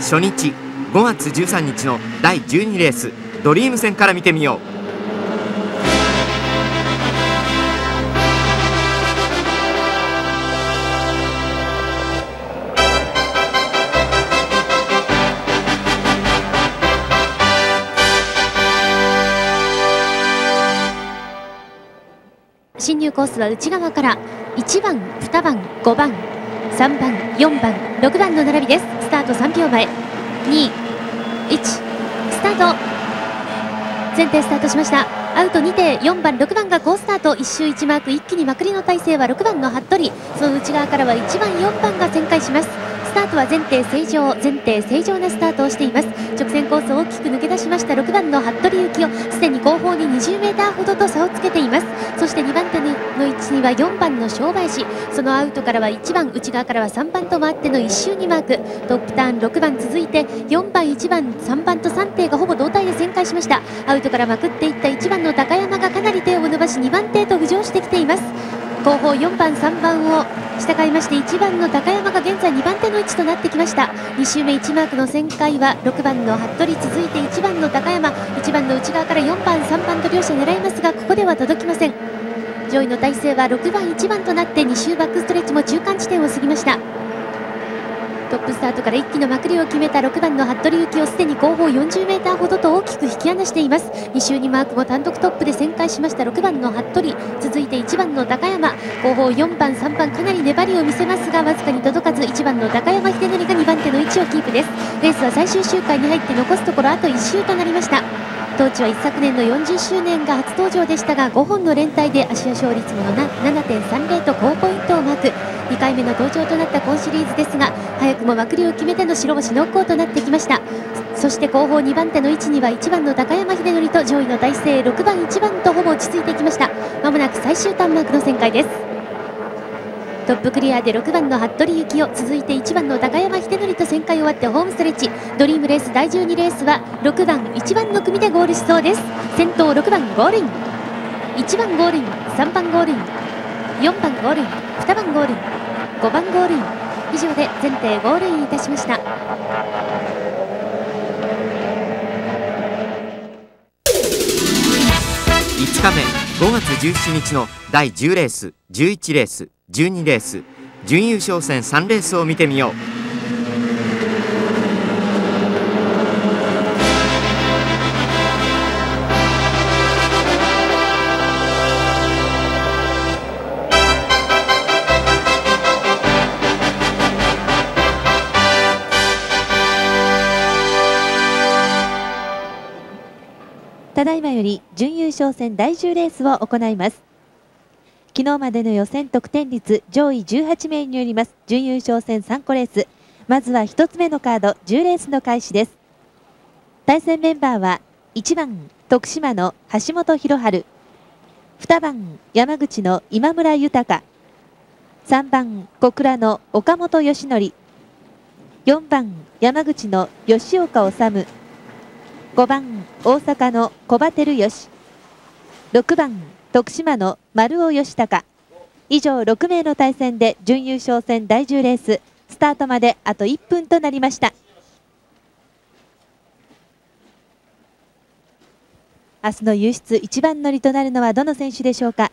初日5月13日の第12レースドリーム戦から見てみよう進入コースは内側から1番、2番、5番、3番、4番、6番の並びです。スタート3秒前。2、1、スタート。前提スタートしました。アウト2手、4番、6番が好スタート。1周1マーク、一気にまくりの体勢は6番の服部。その内側からは1番、4番が旋回します。スタートは前提正常前提正常なスタートをしています。直線コースを大きく抜け出しました。6番の服部幸男すでに後方に 20m ほどと差をつけています。そして2番手の位置には4番の正林。そのアウトからは1番内側からは3番と回っての1周にマーク。トップターン6番続いて4番1番3番と3艇がほぼ同体で旋回しました。アウトからまくっていった1番の高山がかなり手を伸ばし2番手と浮上してきています。後方4番3番を従いまして1番の高山が現在2番手の位置となってきました。2周目1マークの旋回は6番の服部続いて1番の高山1番の内側から4番3番と両者狙いますがここでは届きません。上位の体勢は6番1番となって2周バックストレッチも中間地点を過ぎました。トップスタートから一気のまくりを決めた6番の服部幸をすでに後方 40m ほどと大きく引き離しています。2周にマークも単独トップで旋回しました。6番の服部。続いて1番の高山。後方4番3番かなり粘りを見せますがわずかに届かず。1番の高山秀則が2番手の位置をキープです。レースは最終周回に入って残すところあと1周となりました。当地は一昨年の40周年が初登場でしたが5本の連帯で芦屋勝率も7.30と高ポイントをマーク。2回目の登場となった今シリーズですが早くもまくりを決めての白星濃厚となってきました。そして後方2番手の位置には1番の高山秀則と上位の体勢6番1番とほぼ落ち着いてきました。まもなく最終ターンマークの旋回です。トップクリアで6番の服部幸男続いて1番の高山秀則と旋回終わってホームストレッチ。ドリームレース第12レースは6番1番の組でゴールしそうです。先頭6番ゴールイン。1番ゴールイン3番ゴールイン。4番ゴールイン2番ゴールイン5番ゴールイン。以上で全艇ゴールインいたしました。5日目5月17日の第10レース11レース12レース。準優勝戦3レースを見てみよう。ただいまより準優勝戦第10レースを行います。昨日までの予選得点率上位18名によります準優勝戦3個レース。まずは1つ目のカード10レースの開始です。対戦メンバーは1番徳島の橋本博治。2番山口の今村豊。3番小倉の岡本義則。4番山口の吉岡治5番大阪の小葉照義6番徳島の丸尾義孝。以上6名の対戦で準優勝戦第10レーススタートまであと1分となりました。明日の輸出一番乗りとなるのはどの選手でしょうか。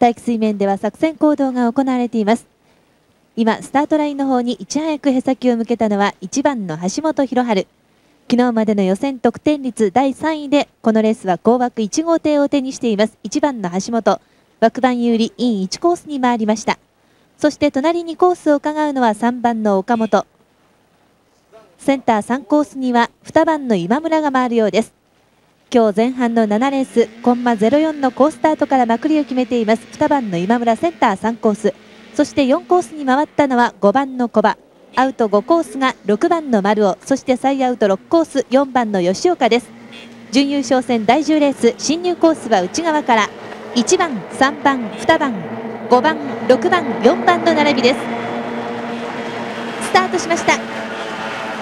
大気水面では作戦行動が行われています。今スタートラインの方にいち早くへさきを向けたのは1番の橋本博治。昨日までの予選得点率第3位でこのレースは高枠1号艇を手にしています。1番の橋本。枠番有利イン1コースに回りました。そして隣にコースを伺うのは3番の岡本。センター3コースには2番の今村が回るようです。今日前半の7レースコンマ04のコースタートからまくりを決めています。2番の今村センター3コース。そして4コースに回ったのは5番の小葉アウト5コースが6番の丸尾そして再アウト6コース4番の吉岡です。準優勝戦第10レース進入コースは内側から1番3番2番5番6番4番の並びです。スタートしました。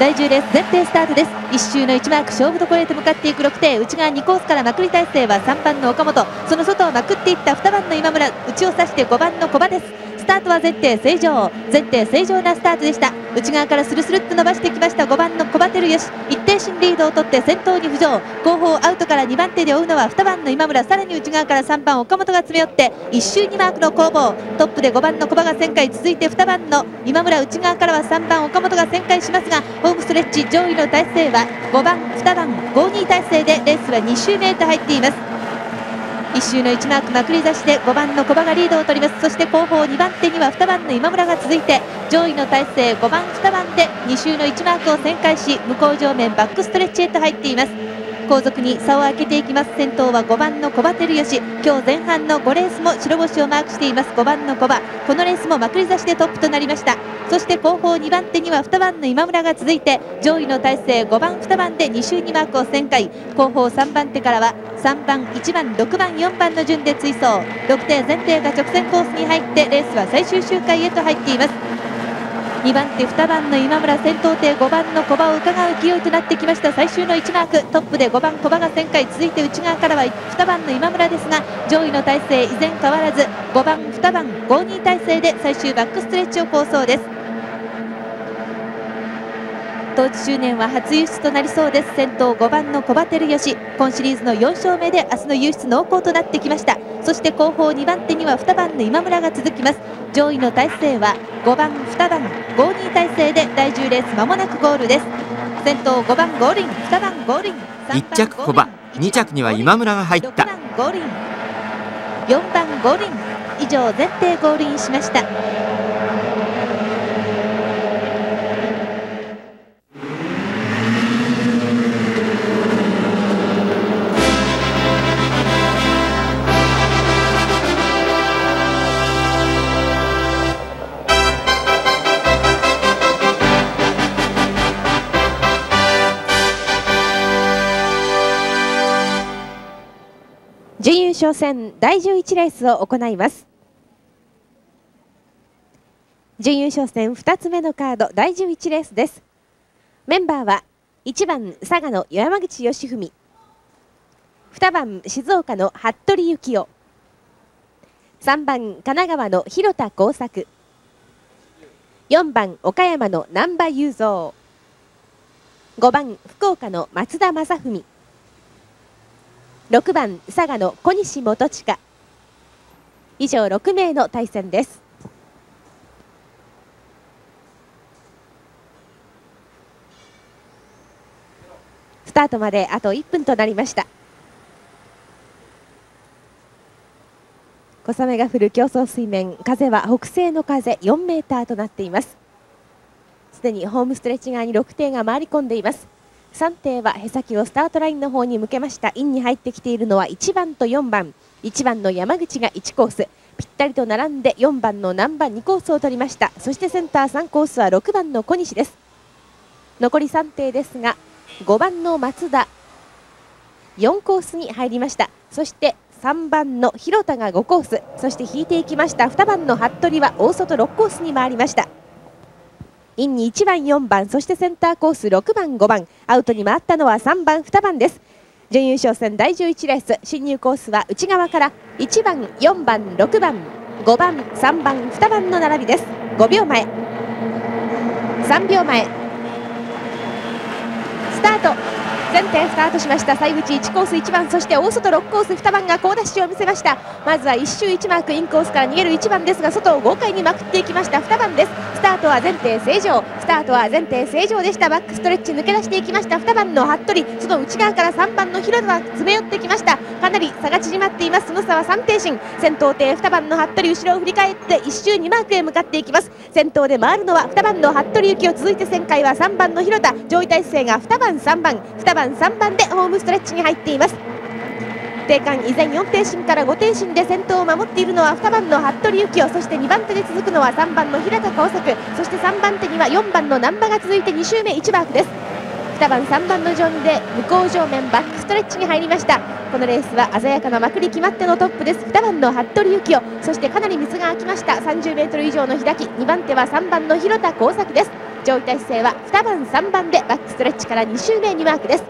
第10レース前提スタートです。1周の1マーク勝負どころへと向かっていく6艇。内側2コースからまくり体勢は3番の岡本。その外をまくっていった2番の今村。内を指して5番の小葉です。スタートは絶対正常絶対正常なスタートでした。内側からスルスルっと伸ばしてきました。5番の小バテルよし。一定進リードを取って先頭に浮上。後方アウトから2番手で追うのは2番の今村。さらに内側から3番岡本が詰め寄って1周2マークの攻防。トップで5番の小バが旋回。続いて2番の今村。内側からは3番岡本が旋回しますがホームストレッチ上位の体勢は5番2番52体勢でレースは2周目へと入っています。1周の1マークまくり出しで5番の小馬がリードを取ります。そして後方2番手には2番の今村が続いて上位の体勢5番2番で2周の1マークを旋回し向こう上面バックストレッチへと入っています。後続に差を開けていきます。先頭は5番の小バ照義今日前半の5レースも白星をマークしています。5番の小バ。このレースもまくり差しでトップとなりました。そして後方2番手には2番の今村が続いて上位の体勢5番2番で2周2マークを旋回。後方3番手からは3番1番6番4番の順で追走。6点前提が直線コースに入ってレースは最終周回へと入っています。2番手2番の今村先頭手5番の小馬を伺う勢いとなってきました。最終の1マークトップで5番小馬が旋回。続いて内側からは2番の今村ですが上位の体勢依然変わらず5番2番52体勢で最終バックストレッチを構想です。当地周年は初輸出となりそうです。先頭5番の小バテル吉今シリーズの4勝目で明日の輸出濃厚となってきました。そして後方2番手には2番の今村が続きます。上位の体勢は5番2番52体勢で第10レースまもなくゴールです。先頭5番ゴールイン2番ゴールイン1着小馬2着には今村が入った。6番ゴールイン4番ゴールイン以上前提ゴールインしました戦第11レースを行います。準優勝戦2つ目のカード第11レースです。メンバーは1番佐賀の山口義文。2番静岡の服部幸男3番神奈川の広田耕作。4番岡山の難波雄三。5番福岡の松田正文。6番佐賀の小西元親。以上6名の対戦です。スタートまであと1分となりました。小雨が降る競争水面風は北西の風4メーターとなっています。すでにホームストレッチ側に6艇が回り込んでいます。3艇はへさきをスタートラインの方に向けました。インに入ってきているのは1番と4番。1番の山口が1コース。ぴったりと並んで4番の南番2コースを取りました。そしてセンター3コースは6番の小西です。残り3艇ですが5番の松田4コースに入りました。そして3番の広田が5コース。そして引いていきました。2番の服部は大外6コースに回りました。インに1番4番そしてセンターコース6番5番。アウトに回ったのは3番2番です。準優勝戦第11レース。進入コースは内側から1番4番6番5番3番2番の並びです。5秒前。3秒前。スタート。全艇スタートしました。西口1コース1番そして大外6コース2番が好ダッシュを見せました。まずは1周1マークインコースから逃げる1番ですが外を豪快にまくっていきました。2番です。スタートは全艇正常。スタートは全艇正常でした。バックストレッチ抜け出していきました。2番の服部。その内側から3番の広田が詰め寄ってきました。かなり差が縮まっています。その差は3艇進先頭艇2番の服部。後ろを振り返って1周2マークへ向かっていきます。先頭で回るのは2番の服部幸男続いて旋回は3番の広田。上位体勢が2番3番。2番番3番でホームストレッチに入っています。定間依然4停進から5停進で先頭を守っているのは2番の服部幸男そして2番手で続くのは3番の平田耕作そして3番手には4番の難波が続いて2周目1マークです。2番3番の順で向こう正面バックストレッチに入りました。このレースは鮮やかなまくり決まってのトップです。2番の服部幸男そしてかなり水が空きました。30m 以上の開き。2番手は3番の広田耕作です。上位体勢は2番3番でバックストレッチから2周目にマークです。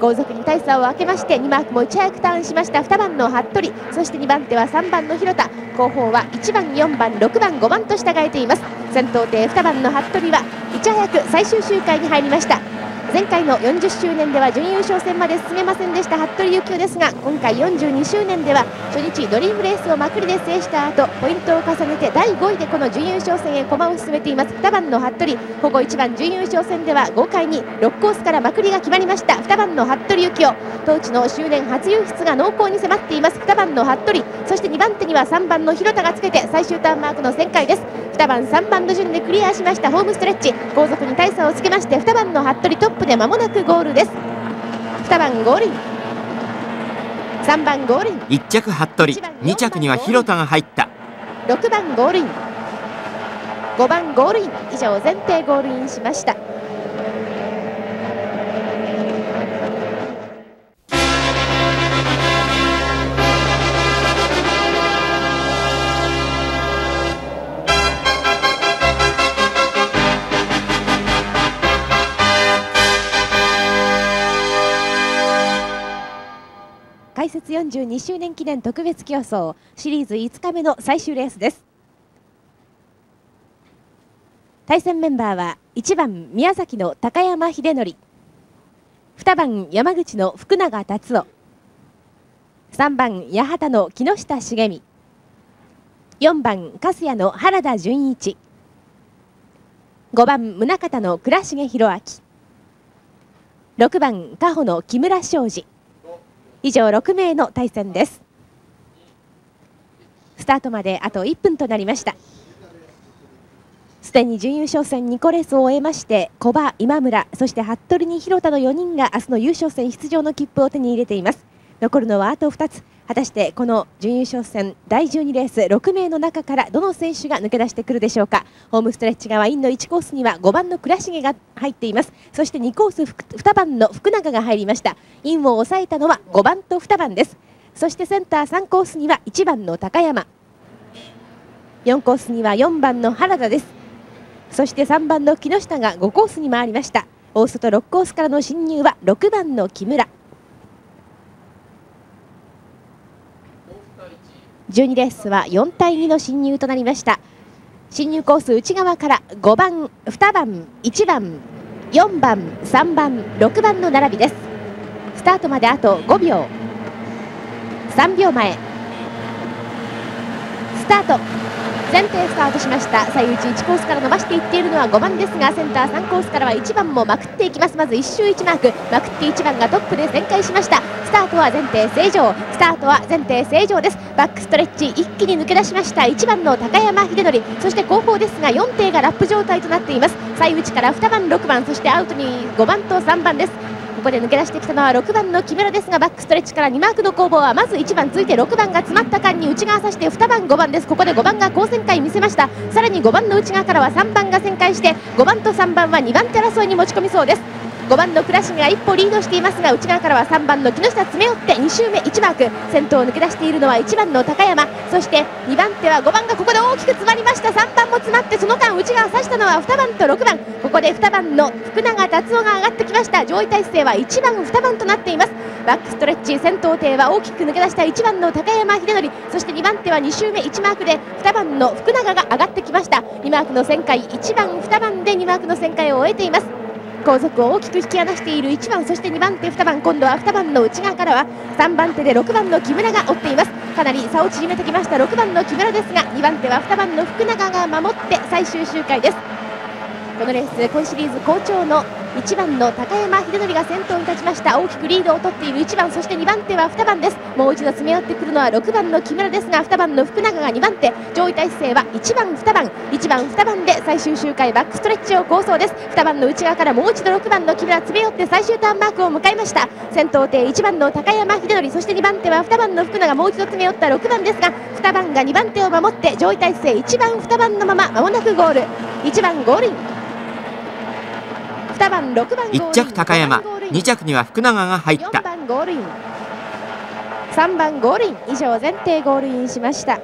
後続に大差を分けまして2マークもいち早くターンしました。2番の服部そして2番手は3番の広田。後方は1番4番6番5番と従えています。先頭艇2番の服部はいち早く最終周回に入りました。前回の40周年では準優勝戦まで進めませんでした服部幸男ですが今回42周年では初日ドリームレースをまくりで制した後ポイントを重ねて第5位でこの準優勝戦へ駒を進めています。2番の服部保護1番準優勝戦では豪快に6コースからまくりが決まりました。2番の服部幸男当地の周年初優出が濃厚に迫っています。2番の服部そして2番手には3番の広田がつけて最終ターンマークの旋回です。2番3番の順でクリアしましたホームストレッチ。後続に大差をつけまして2番の服部トップで間もなくゴールです。2番ゴールイン。3番ゴールイン。1着服部。2着には広田が入った。6番ゴールイン。5番ゴールイン。以上前提ゴールインしました開設42周年記念特別競争シリーズ5日目の最終レースです。対戦メンバーは1番宮崎の高山秀則。2番山口の福永達夫。3番八幡の木下茂美4番粕谷の原田純一。5番宗像の倉重弘明。6番加穂の木村昌司。以上6名の対戦です。スタートまであと1分となりました。すでに準優勝戦2個レースを終えまして古馬今村そして服部に広田の4人が明日の優勝戦出場の切符を手に入れています。残るのはあと2つ。果たしてこの準優勝戦第12レース6名の中からどの選手が抜け出してくるでしょうか？ホームストレッチ側インの1コースには5番の倉重が入っています。そして2コース2番の福永が入りました。インを抑えたのは5番と2番です。そしてセンター3コースには1番の高山。4コースには4番の原田です。そして3番の木下が5コースに回りました。大外6コースからの進入は6番の木村。12レースは4対2の進入となりました。進入コース内側から5番、2番、1番、4番、3番、6番の並びです。スタートまであと5秒。3秒前。スタート。前提スタートしました。左右内1コースから伸ばしていっているのは5番ですがセンター3コースからは1番もまくっていきます。まず1周1マーク。まくって1番がトップで旋回しました。スタートは前提正常。スタートは前提正常です。バックストレッチ一気に抜け出しました。1番の高山秀則。そして後方ですが4艇がラップ状態となっています。左右内から2番6番そしてアウトに5番と3番です。ここで抜け出してきたのは6番の木村ですがバックストレッチから2マークの攻防はまず1番ついて6番が詰まった間に内側さして2番5番です。ここで5番が好旋回見せました。さらに5番の内側からは3番が旋回して5番と3番は2番手争いに持ち込みそうです。5番の倉重が一歩リードしていますが内側からは3番の木下詰め寄って2周目1マーク先頭を抜け出しているのは1番の高山。そして2番手は5番がここで大きく詰まりました。3番も詰まってその間内側差したのは2番と6番。ここで2番の福永達夫が上がってきました。上位体制は1番2番となっています。バックストレッチ先頭艇は大きく抜け出した1番の高山秀則。そして2番手は2周目1マークで2番の福永が上がってきました。2マークの旋回1番2番で2マークの旋回を終えています。後続を大きく引き離している1番そして2番手2番今度は2番の内側からは3番手で6番の木村が追っています。かなり差を縮めてきました。6番の木村ですが2番手は2番の福永が守って最終周回です。このレース今シリーズ好調の1番の高山秀則が先頭に立ちました。大きくリードを取っている。1番そして2番手は2番です。もう一度詰め寄ってくるのは6番の木村ですが2番の福永が2番手。上位体制は1番2番。1番2番で最終周回バックストレッチを構想です。2番の内側からもう一度6番の木村詰め寄って最終ターンマークを迎えました。先頭艇1番の高山秀則そして2番手は2番の福永もう一度詰め寄った6番ですが2番が2番手を守って上位体制1番2番のまままもなくゴール。1番ゴールイン。番6番1着高山。2着には福永が入った。4番ゴールイン。3番ゴールイン。以上前提ゴールインしました。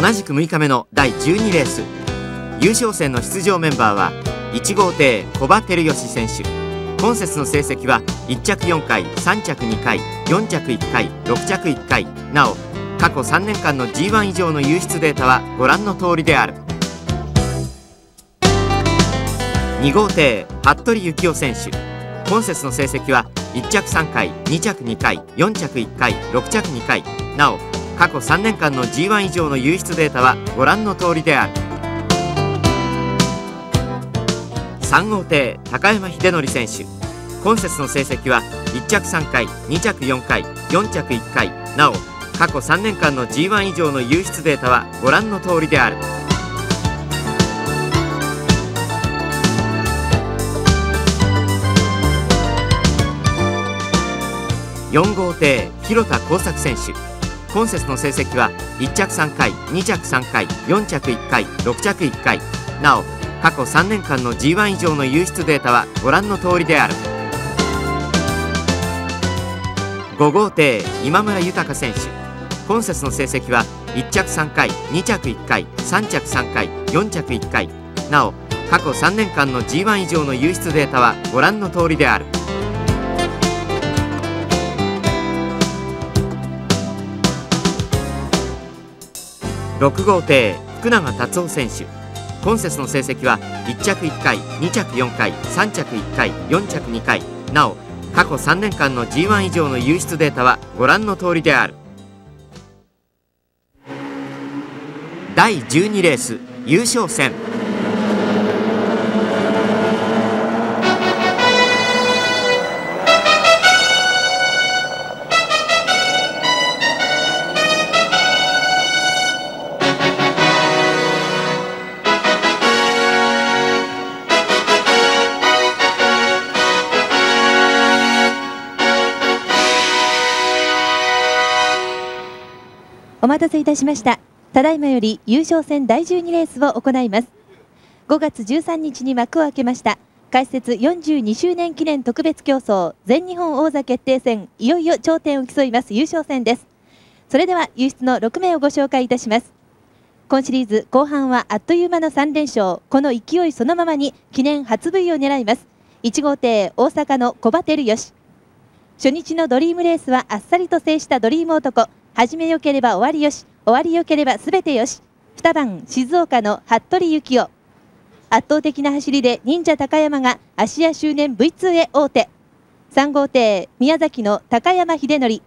同じく6日目の第12レース。優勝戦の出場メンバーは1号艇小場照義選手。今節の成績は1着4回3着2回4着1回6着1回。なお過去3年間の G1 以上の輸出データはご覧の通りである。2号艇服部幸男選手。今節の成績は1着3回2着2回4着1回6着2回。なお過去3年間の G1 以上の輸出データはご覧の通りである。3号艇高山秀則選手。今節の成績は1着3回2着4回4着1回。なお過去3年間の G1 以上の輸出データはご覧の通りである。4号艇広田耕作選手。今節の成績は1着3回2着3回4着1回6着1回。なお過去3年間の G1 以上の輸出データはご覧の通りである。5号艇今村豊選手。今節の成績は1着3回2着1回3着3回4着1回。なお過去3年間の G1 以上の輸出データはご覧の通りである。6号艇福永達夫選手。今節の成績は1着1回2着4回3着1回4着2回。なお過去3年間の G1 以上の輸出データはご覧の通りである。第12レース優勝戦。お待たせいたしました。ただいまより優勝戦第12レースを行います。5月13日に幕を開けました。開設42周年記念特別競争全日本王座決定戦。いよいよ頂点を競います。優勝戦です。それでは輸出の6名をご紹介いたします。今シリーズ後半はあっという間の3連勝。この勢いそのままに記念初 V を狙います。1号艇大阪の小場照義。初日のドリームレースはあっさりと制したドリーム男。始めよければ終わりよし。終わりよければすべてよし。2番静岡の服部幸男。圧倒的な走りで忍者高山が芦屋周年 V2 へ王手。3号艇宮崎の高山秀則。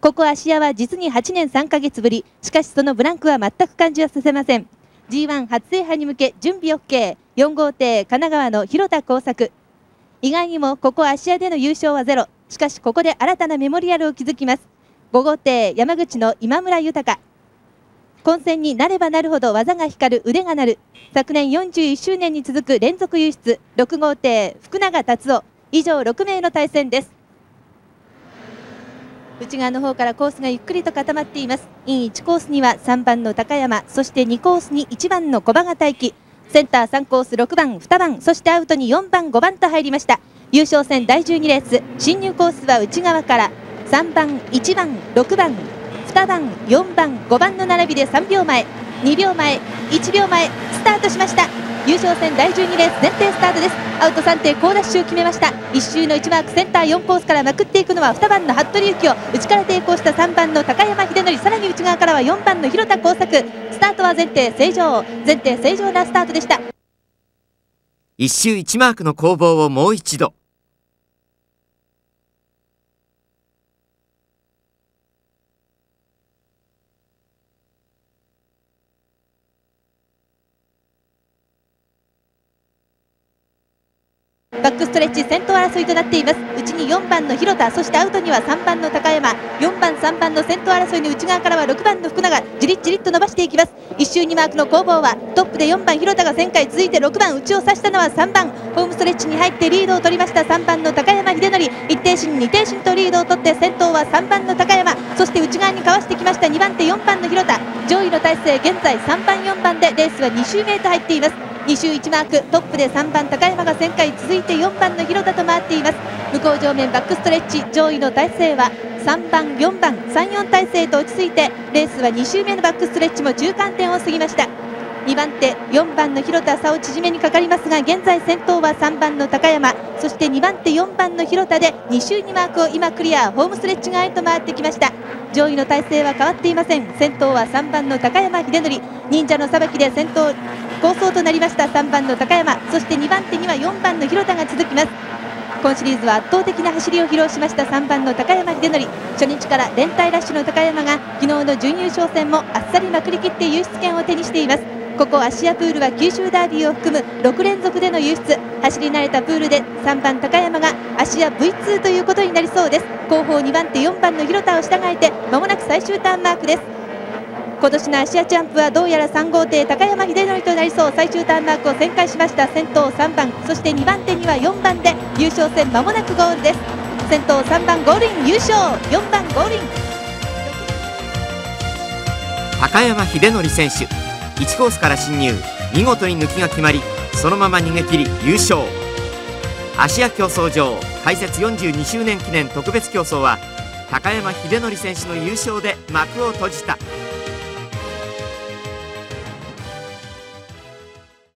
ここ芦屋は実に8年3ヶ月ぶり。しかしそのブランクは全く感じはさせません。G1 初制覇に向け準備 OK4 号艇神奈川の広田耕作。意外にもここ芦屋での優勝はゼロ。しかしここで新たなメモリアルを築きます。5号艇山口の今村豊。混戦になればなるほど技が光る腕が鳴る。昨年41周年に続く連続輸出。6号艇福永達夫。以上6名の対戦です。内側の方からコースがゆっくりと固まっています。イン1コースには3番の高山。そして2コースに1番の小場が待機。センター3コース6番2番。そしてアウトに4番5番と入りました。優勝戦第12レース。進入コースは内側から。3番1番6番。2番4番5番の並びで3秒前2秒前1秒前スタートしました。優勝戦第12レース前提スタートです。アウト3点高ダッシュを決めました。1周の1マークセンター4コースからまくっていくのは2番の服部幸男内から抵抗した3番の高山秀則さらに内側からは4番の広田耕作。スタートは前提正常前提正常なスタートでした。1周1マークの攻防をもう一度。バックストレッチ先頭争いとなっています。内に4番の広田そしてアウトには3番の高山。4番3番の先頭争いの内側からは6番の福永。じりじりと伸ばしていきます。1周2マークの攻防はトップで4番広田が旋回続いて6番内を指したのは3番。ホームストレッチに入ってリードを取りました。3番の高山秀則。一定進二定進とリードを取って先頭は3番の高山。そして内側にかわしてきました2番手4番の広田。上位の体勢現在3番4番でレースは2周目へと入っています。2周1マークトップで3番高山が旋回続いて4番の広田と回っています。向こう上面バックストレッチ上位の体勢は3番4番34体勢と落ち着いてレースは2周目のバックストレッチも中間点を過ぎました。2番手4番の広田差を縮めにかかりますが現在先頭は3番の高山。そして2番手4番の広田で2周にマークを今クリアホームストレッチ側へと回ってきました。上位の体勢は変わっていません。先頭は3番の高山秀則。忍者のさばきで先頭構想となりました3番の高山そして2番手には4番の広田が続きます。今シリーズは圧倒的な走りを披露しました3番の高山秀則。初日から連帯ラッシュの高山が昨日の準優勝戦もあっさりまくりきって優出権を手にしています。ここアシアプールは九州ダービーを含む6連続での輸出。走り慣れたプールで3番高山がアシア V2 ということになりそうです。後方2番手4番の広田を従えてまもなく最終ターンマークです。今年のアジアチャンプはどうやら3号艇高山秀則となりそう最終ターンマークを旋回しました先頭3番そして2番手には4番で優勝。戦まもなくゴールです先頭3番ゴールイン。優勝。4番ゴールイン。高山秀則選手。1コースから侵入。見事に抜きが決まりそのまま逃げ切り優勝。芦屋競争場。開設42周年記念特別競争は高山秀則選手の優勝で幕を閉じた。